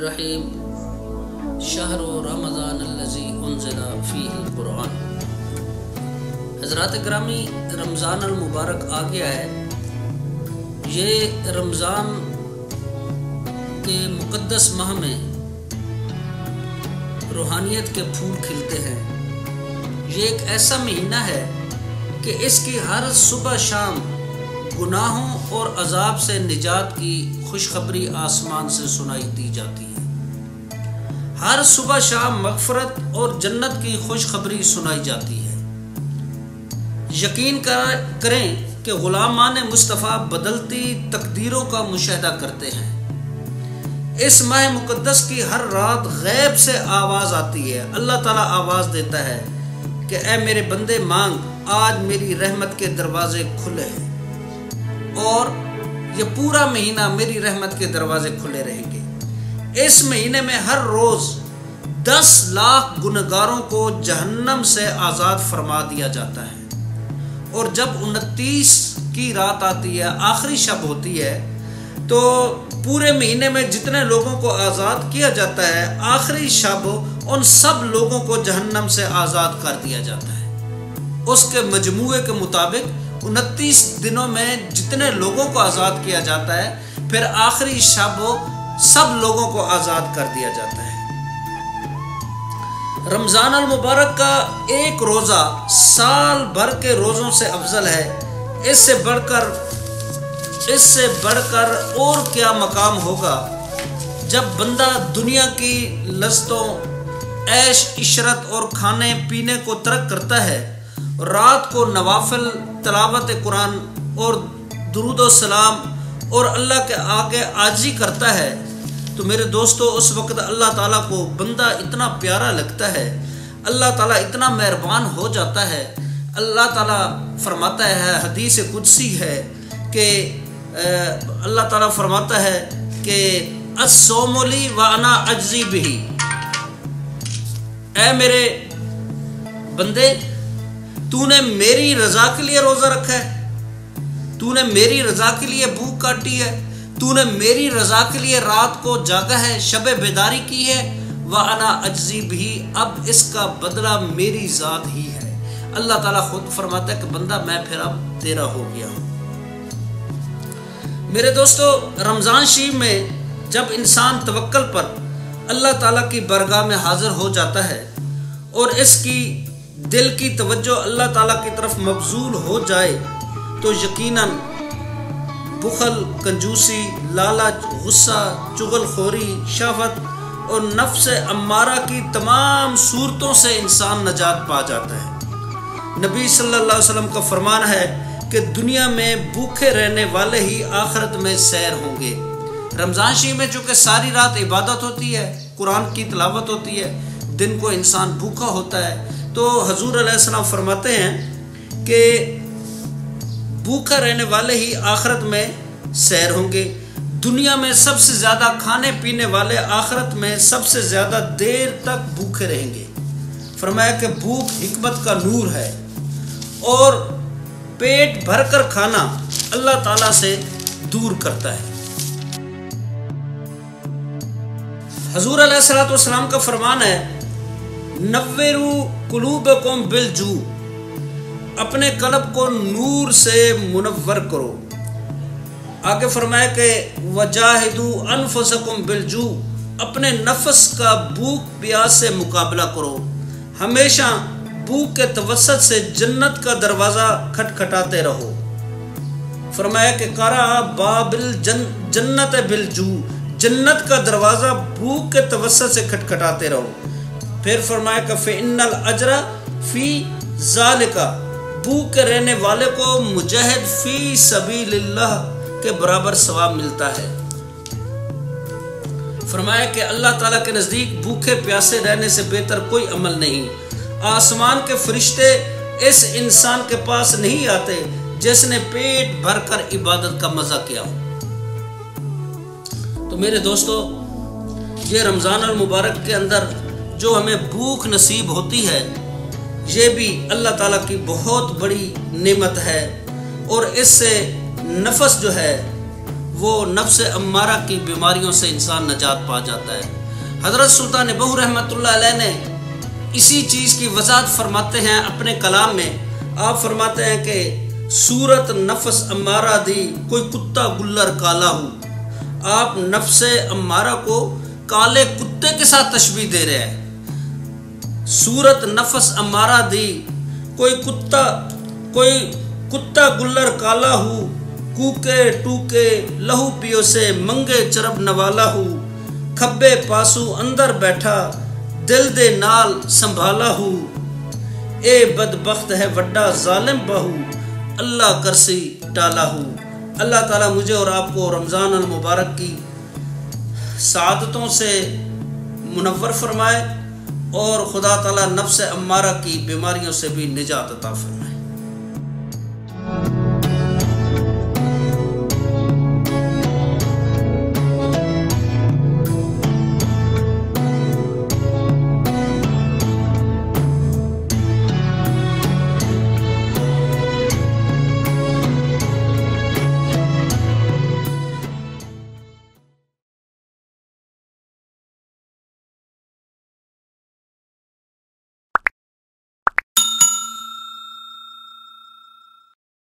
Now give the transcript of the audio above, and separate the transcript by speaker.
Speaker 1: बिस्मिल्लाहिर्रहमानिर्रहीम शहर रमज़ान फ़ीकुरान हज़रत ग्रामी रमज़ान मुबारक आ गया है ये रमज़ान के मुक़दस माह में रूहानियत के फूल खिलते हैं ये एक ऐसा महीना है कि इसकी हर सुबह शाम गुनाहों और अजाब से निजात की खुशखबरी आसमान से सुनाई दी जाती है हर सुबह शाम मगफरत और जन्नत की खुशखबरी सुनाई जाती है। यकीन करें कि ग़ुलामान मुस्तफ़ा बदलती तकदीरों का मुशाह करते हैं। इस माह मुक़दस की हर रात गैब से आवाज़ आती है। अल्लाह ताला आवाज़ देता है कि ए मेरे बंदे, मांग, आज मेरी रहमत के दरवाजे खुले हैं और ये पूरा महीना मेरी रहमत के दरवाजे खुले रहेंगे। इस महीने में हर रोज दस लाख गुनगारों को जहन्नम से आज़ाद फरमा दिया जाता है। और जब उनतीस की रात आती है, आखिरी शब होती है तो पूरे महीने में जितने लोगों को आज़ाद किया जाता है, आखिरी शब उन सब लोगों को जहन्नम से आज़ाद कर दिया जाता है। उसके मजमूए के मुताबिक उनतीस दिनों में जितने लोगों को आज़ाद किया जाता है, फिर आखिरी शब सब लोगों को आज़ाद कर दिया जाता है। रमज़ान मुबारक का एक रोज़ा साल भर के रोज़ों से अफजल है। इससे बढ़कर इससे बढ़कर और क्या मकाम होगा? जब बंदा दुनिया की लस्तों, ऐश, इशरत और खाने पीने को तरक करता है, रात को नवाफिल तलावत कुरान और दरुद सलाम और अल्लाह के आगे आजी करता है तो मेरे दोस्तों, उस वक्त अल्लाह ताला को बंदा इतना प्यारा लगता है, अल्लाह ताला इतना मेहरबान हो जाता है। अल्लाह ताला फरमाता है, हदीस कुदसी है कि अल्लाह ताला फरमाता है कि असोमली व अना अज्जी भी ए मेरे बंदे, तूने मेरी रजा के लिए रोजा रखा है। तूने मेरी रजा के लिए भूख काटी है। तूने मेरी रजा के लिए रात को जागा है, शब बेदारी की है। वह अना भी, अब इसका बदला मेरी ज़ात ही है। अल्लाह ताला खुद फरमाता है कि बंदा मैं फिर अब तेरा हो गया हूँ। मेरे दोस्तों, रमज़ान शरीफ में जब इंसान तवक्ल पर अल्लाह ताला की बरगाह में हाजिर हो जाता है और इसकी दिल की तवज्जो अल्लाह ताला की तरफ़ मबजूल हो जाए तो यकीनन बुखल, कंजूसी, लालच, गुस्सा, चुगलखोरी, शहवत और नफ्स अम्मारा की तमाम सूरतों से इंसान नजात पा जाता है। नबी सल्लल्लाहु अलैहि वसल्लम का फरमान है कि दुनिया में भूखे रहने वाले ही आखिरत में सैर होंगे। रमज़ान शरीफ में चूँकि सारी रात इबादत होती है, कुरान की तलावत होती है, दिन को इंसान भूखा होता है तो हजूर अलैहिस्सलाम फरमाते हैं कि भूखा रहने वाले ही आखरत में सैर होंगे। दुनिया में सबसे ज़्यादा खाने पीने वाले आखरत में सबसे ज़्यादा देर तक भूखे रहेंगे। फरमाया कि भूख हिकमत का नूर है और पेट भरकर खाना अल्लाह ताला से दूर करता है। हजूर अलैहिस्सलाम का फरमान है, नव्वेरू कुलूब बिल बिलजू अपने कलब को नूर से मुनवर करो। आगे फरमाए कि वजाहिदू अनफसकुम बिलजू अपने नफस का भूख प्यास से मुकाबला करो। हमेशा भूख के तवसत से जन्नत का दरवाज़ा खटखटाते रहो। फरमाया कि करा बाबिल जन, जन्नत बिलजू जन्नत का दरवाज़ा भूख के तवसत से खटखटाते रहो। फिर फरमाया का फ़िनल अजरा फ़ी जाल का भूख रहने वाले को मुजाहिद फ़ी सभी के बराबर सवाब मिलता है। फरमाया कि अल्लाह ताला के नज़दीक भूखे प्यासे रहने से बेहतर कोई अमल नहीं। आसमान के फरिश्ते इस इंसान के पास नहीं आते जिसने पेट भरकर इबादत का मज़ा किया हो। तो मेरे दोस्तों, ये रमज़ान और मुबारक के अंदर जो हमें भूख नसीब होती है ये भी अल्लाह ताला की बहुत बड़ी नेमत है और इससे नफस जो है, वो नफ्स अम्मारा की बीमारियों से इंसान नजात पा जाता है। हज़रत सुल्तान बहु रहमत ने इसी चीज़ की वजाहत फरमाते हैं अपने कलाम में। आप फरमाते हैं कि सूरत नफस अम्मारा दी कोई कुत्ता गुल्लर काला हो। आप नफ्स अम्मारा को काले कुत्ते के साथ तशबी दे रहे हैं। सूरत नफस अमारा दी। कोई कुत्ता कोई कुत्ता गुल्लर काला हो, कूके, टूके, लहू पियो से मंगे चरब नवाला हूँ, खब्बे पासू अंदर बैठा, दिल दे नाल संभाला हूँ। ए बदबख्त है वड्डा जालिम बहू, अल्लाह करसी टाला हूँ। अल्लाह ताला मुझे और आपको रमज़ान मुबारक की सादतों से मुनवर फरमाए। और खुदा तला नफ्स अम्मारा की बीमारियों से भी निजात तफ फरमाए